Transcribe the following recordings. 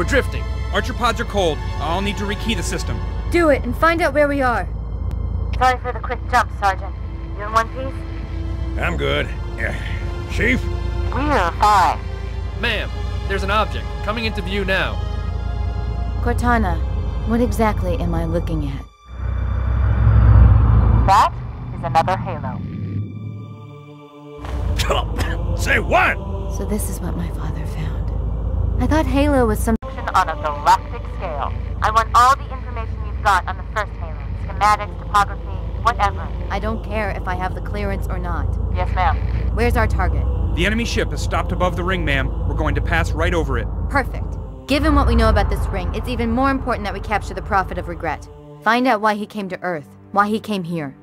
We're drifting. Archer pods are cold. I'll need to rekey the system. Do it and find out where we are. Sorry for the quick jump, Sergeant. You in one piece? I'm good. Yeah. Chief? We're fine. Ma'am, there's an object coming into view now. Cortana, what exactly am I looking at? That is another Halo. Say what? So this is what my father found. I thought Halo was some On a galactic scale. I want all the information you've got on the first Halo. Schematics, topography, whatever. I don't care if I have the clearance or not. Yes, ma'am. Where's our target? The enemy ship has stopped above the ring, ma'am. We're going to pass right over it. Perfect. Given what we know about this ring, it's even more important that we capture the Prophet of Regret. Find out why he came to Earth, why he came here.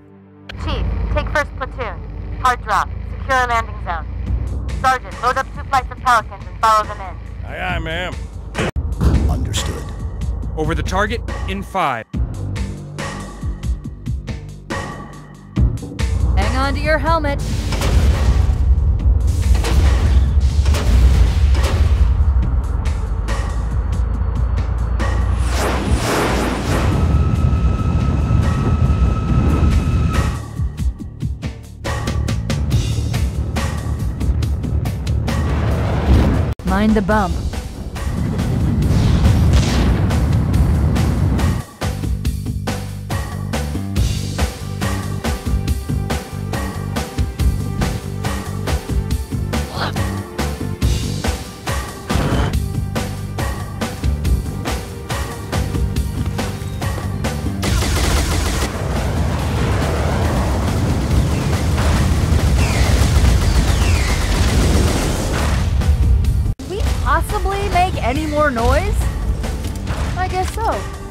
Chief, take first platoon. Hard drop. Secure landing zone. Sergeant, load up two flights of Pelicans and follow them in. Aye, aye, ma'am. Over the target in five. Hang on to your helmet. Mind the bump. Possibly make any more noise? I guess so.